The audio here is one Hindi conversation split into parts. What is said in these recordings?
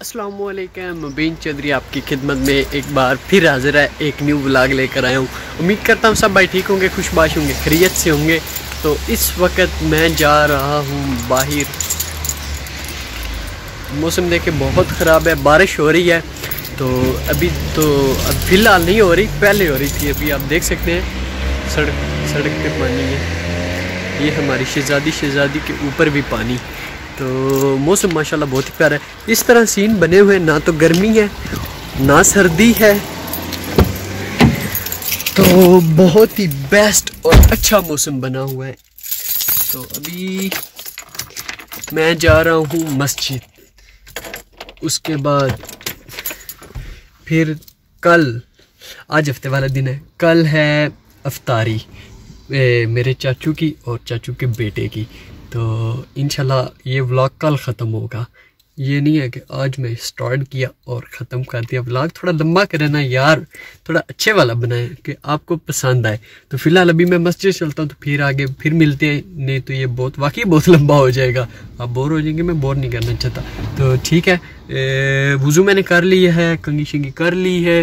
असलम मुबीन चौधरी आपकी खिदमत में एक बार फिर हाजिर है, एक न्यू ब्लाग लेकर आया हूँ। उम्मीद करता हूँ सब भाई ठीक होंगे, खुशबाश होंगे खरीत से होंगे। तो इस वक्त मैं जा रहा हूँ बाहर। मौसम देखे बहुत ख़राब है, बारिश हो रही है। तो अभी तो अब फ़िलहाल नहीं हो रही, पहले हो रही थी। अभी आप देख सकते हैं, सड़क सड़क पे पानी है। ये हमारी शहज़ादी शहज़ादी के ऊपर भी पानी। तो मौसम माशाल्लाह बहुत ही प्यारा है। इस तरह सीन बने हुए ना तो गर्मी है, ना सर्दी है। तो बहुत ही बेस्ट और अच्छा मौसम बना हुआ है। तो अभी मैं जा रहा हूँ मस्जिद। उसके बाद फिर कल, आज हफ़्ते वाला दिन है। कल है अफ्तारी मेरे चाचू की और चाचू के बेटे की। तो इनशाला ये व्लॉग कल ख़त्म होगा। ये नहीं है कि आज मैं स्टार्ट किया और ख़त्म कर दिया। व्लॉग थोड़ा लंबा करे ना यार। थोड़ा अच्छे वाला बनाए कि आपको पसंद आए। तो फ़िलहाल अभी मैं मस्जिद चलता हूँ तो फिर आगे फिर मिलते हैं। नहीं तो ये बहुत, वाकई बहुत लंबा हो जाएगा। आप बोर हो जाएँगे, मैं बोर नहीं करना चाहता। तो ठीक है वज़ू मैंने कर ली है कंगी शंगी कर ली है।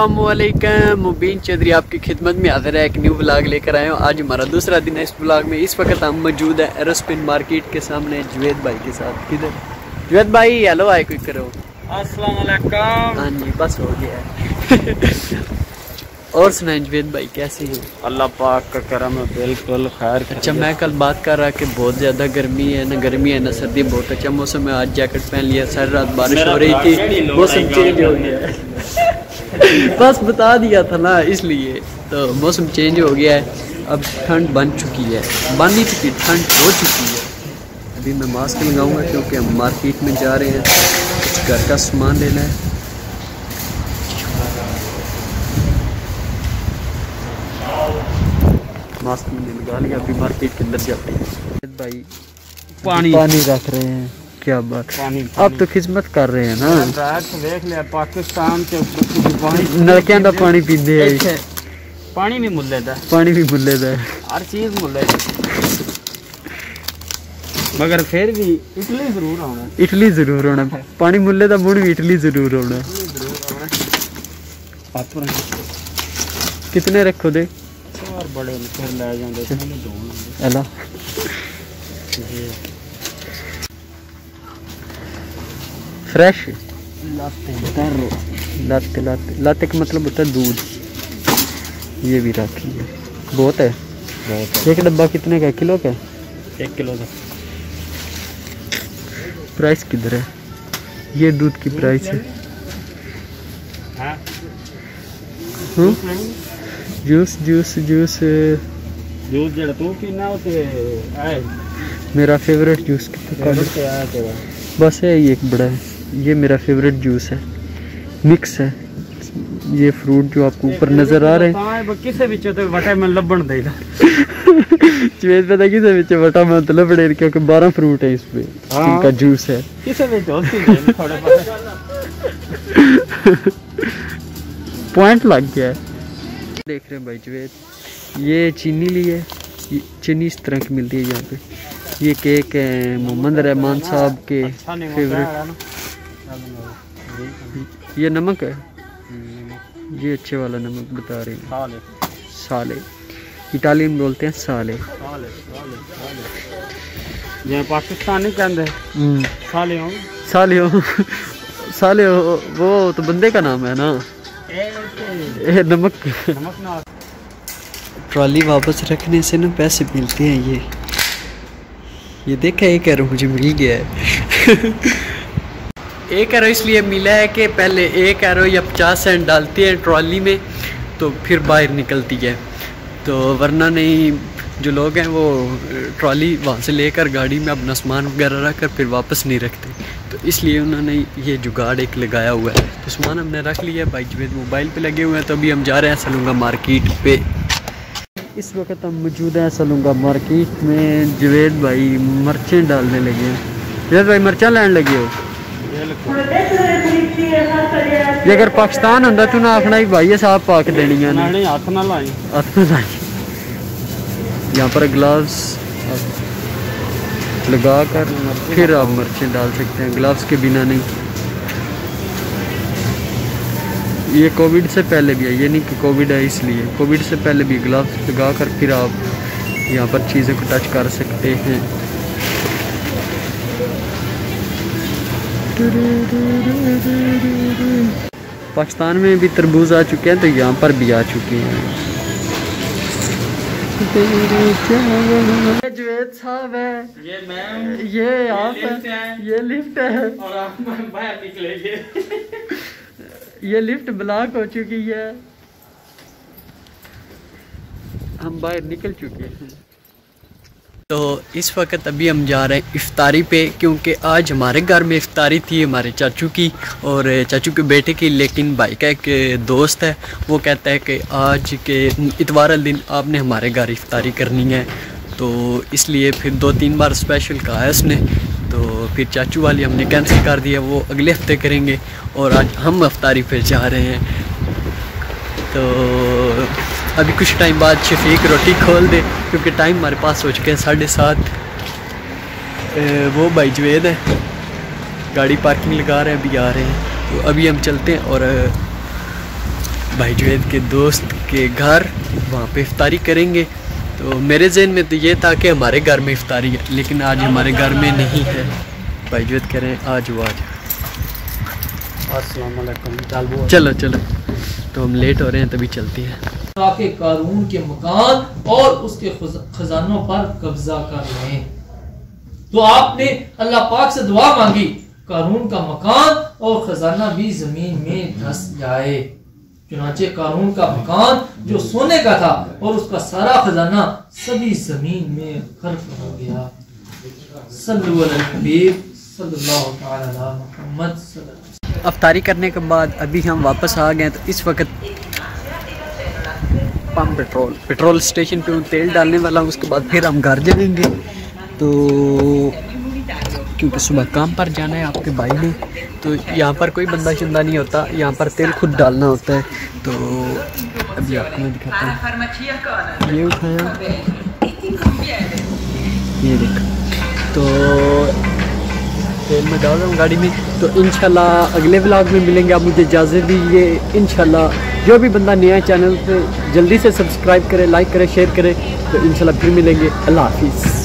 असलम मुबीन चौधरी आपकी खिदमत में हाजिर है। एक न्यू ब्लाग लेकर आए हूँ। आज हमारा दूसरा दिन है इस ब्लाग में। इस वक्त हम मौजूद है एरोस्पिन मार्केट के सामने जुवेद भाई के साथ। किधर? जुवेद भाई हेलो आए कोई करो। अस्सलाम हाँ जी बस हो गया। है और सुनाए जुवेद भाई कैसे हो? अल्लाह पाक का करम है बिल्कुल खैर अच्छा मैं कल बात कर रहा कि बहुत ज़्यादा गर्मी है ना गर्मी है ना सर्दी बहुत। अच्छा मौसम है आज जैकेट पहन लिया सर रात बारिश हो रही थी। मौसम चेंज हो गया। बस बता दिया था ना इसलिए। तो मौसम चेंज हो गया है। अब ठंड बन चुकी है। बन नहीं चुकी ठंड हो चुकी है। अभी मैं मास्क लगाऊँगा क्योंकि हम मार्केट में जा रहे हैं। कुछ घर का सामान लेना है। मास्क मैंने लगा लिया अभी मार्केट के अंदर जाते हैं। भाई पानी। पानी रख रहे हैं। क्या बात। आप तो खिदमत कर रहे हैं ना। देख ले पाकिस्तान के नलकियाँ तो का पानी पीते है। पानी भी मुल्ले पानी भी मुल्ले हर चीज़ मुल्ले मगर फिर भी इटली ज़रूर आना। इटली ज़रूर आना। पानी मुल्ले का मुड़ भी इटली ज़रूर आना। कितने रखो दे? बड़े फिर ले जांदे अच्छा। अला फ्रेश लाते लाते लाते का मतलब होता है दूध। ये भी राखी है। बहुत है? एक डब्बा कितने का किलो का एक किलो का। प्राइस किधर है? ये दूध की प्राइस है। जूस जूस जूस जूस जड़ा तू पीना उसे तो आए। मेरा फेवरेट जूस कितना बस है ये एक बड़ा है। ये मेरा फेवरेट जूस है मिक्स है ये फ्रूट जो आपको ऊपर नजर आ रहे हैं ਤਾਂ ਕਿਸੇ ਵਿੱਚੋਂ ਤੇ ਵਿਟਾਮਿਨ ਲੱਭਣ ਦੇਦਾ चवेद पता किसे ਵਿੱਚ ਵਟਾ मतलब बड़े क्योंकि 12 फ्रूट है इसमें हाँ। इनका जूस है ਕਿਸੇ ਵਿੱਚ ਹੋਰ ਸੀ ਥੋੜੇ ਪਾਸੇ पॉइंट लग गया है देख रहे हैं भाई जवेद ये चीनी ली है ये चीनी इस तरह की मिलती है यहाँ पे ये केक है मोहम्मद रहमान साहब के अच्छा नहीं फेवरेट ये नमक है? ये अच्छे वाला नमक बता रहे हैं। खा ले साले। इटालियन बोलते हैं साले। साले साले साले। पाकिस्तानी कहंदे हम्म, साले हो। साले हो। साले हो वो तो बंदे का नाम है ना? ए, नमक। नमक ट्रॉली वापस रखने से ना पैसे मिलते हैं ये। ये देखा एक एरो मुझे मिल गया है। एक एरो इसलिए मिला है कि पहले एक एरो या पचास सेंट डालती है ट्रॉली में तो फिर बाहर निकलती है। तो वरना नहीं, जो लोग हैं वो ट्रॉली वहाँ से लेकर गाड़ी में अपना सामान वगैरह रख कर फिर वापस नहीं रखते। तो इसलिए उन्होंने ये जुगाड़ एक लगाया हुआ है। तो सामान हमने रख लिया है बाइक जवेद मोबाइल पे लगे हुए हैं तो अभी हम जा रहे हैं सलूँगा मार्केट पे। इस वक्त हम मौजूद हैं सलूँगा मार्केट में, जवेद भाई मर्चें डालने लगे हैं। जवेद भाई, मर्चा लैन लगे हो? ये लिखो ਜੇ ਅਗਰ ਪਾਕਿਸਤਾਨ ਹੁੰਦਾ ਤੂੰ ਨਾ ਆਖਣਾ ਹੀ ਭਾਈ ਇਹ ਸਾਫ ਪਾ ਕੇ ਦੇਣੀਆਂ ਨੇ नाले हाथ ना लाई अपना लाइए यहाँ पर ग्लव्स लगा कर फिर आप मिर्चें डाल सकते हैं ग्लव्स के बिना नहीं ये कोविड से पहले भी है ये नहीं कि कोविड है इसलिए कोविड से पहले भी ग्लव्स लगा कर फिर आप यहाँ पर चीज़ों को टच कर सकते हैं पाकिस्तान में भी तरबूज आ चुके हैं तो यहाँ पर भी आ चुके हैं। जवेद साहब है ये मैम ये आप है। ये लिफ्ट है। और आप बाहर निकलेंगे ये लिफ्ट ब्लॉक हो चुकी है। हम बाहर निकल चुके हैं। तो इस वक्त अभी हम जा रहे हैं इफ्तारी पे, क्योंकि आज हमारे घर में इफ्तारी थी हमारे चाचू की और चाचू के बेटे की, लेकिन भाई का एक दोस्त है। वो कहता है कि आज के इतवार दिन आपने हमारे घर इफ्तारी करनी है। तो इसलिए फिर दो तीन बार स्पेशल कहा है उसने। तो फिर चाचू वाली हमने कैंसिल कर दिया, वो अगले हफ़्ते करेंगे और आज हम इफ्तारी पे जा रहे हैं। तो अभी कुछ टाइम बाद शफीक रोटी खोल दे क्योंकि टाइम हमारे पास हो चुके हैं साढ़े सात। वो भाई जवेद है गाड़ी पार्किंग लगा रहे हैं अभी आ रहे हैं। तो अभी हम चलते हैं और भाई जवेद के दोस्त के घर वहाँ पे इफ्तारी करेंगे। तो मेरे जहन में तो ये था कि हमारे घर में इफ्तारी है लेकिन आज हमारे घर में नहीं है। भाई जवेद कह रहे हैं आज वो आज चलो चलो। तो हम लेट हो रहे हैं तभी चलते हैं। ताकि कारून के मकान और उसके खजानों पर कब्जा कर लें। तो आपने अल्लाह पाक से दुआ मांगी कारून का मकान और खजाना भी ज़मीन में धस जाए। चुनाचे कारून का मकान जो सोने का था और उसका सारा खजाना सभी ज़मीन में खर्च हो गया। अफ्तारी करने के बाद अभी हम वापस आ गए तो इस वक्त पम्प पेट्रोल पेट्रोल स्टेशन पे हूँ तेल डालने वाला हूँ उसके बाद फिर हम घर जाएँगे तो क्योंकि सुबह काम पर जाना है आपके भाई ने तो यहाँ पर कोई बंदा चंदा नहीं होता, यहाँ पर तेल खुद डालना होता है। तो अभी आपको मैं दिखाता हूँ। ये उठाया। ये देख। तो में डाल रहा हूँ गाड़ी में। तो इनशाला अगले ब्लॉग में मिलेंगे आप मुझे इजाज़त दीजिए। इन जो भी बंदा नया चैनल पे जल्दी से सब्सक्राइब करें लाइक करें शेयर करें तो इन फिर मिलेंगे। अल्लाह हाफिज़।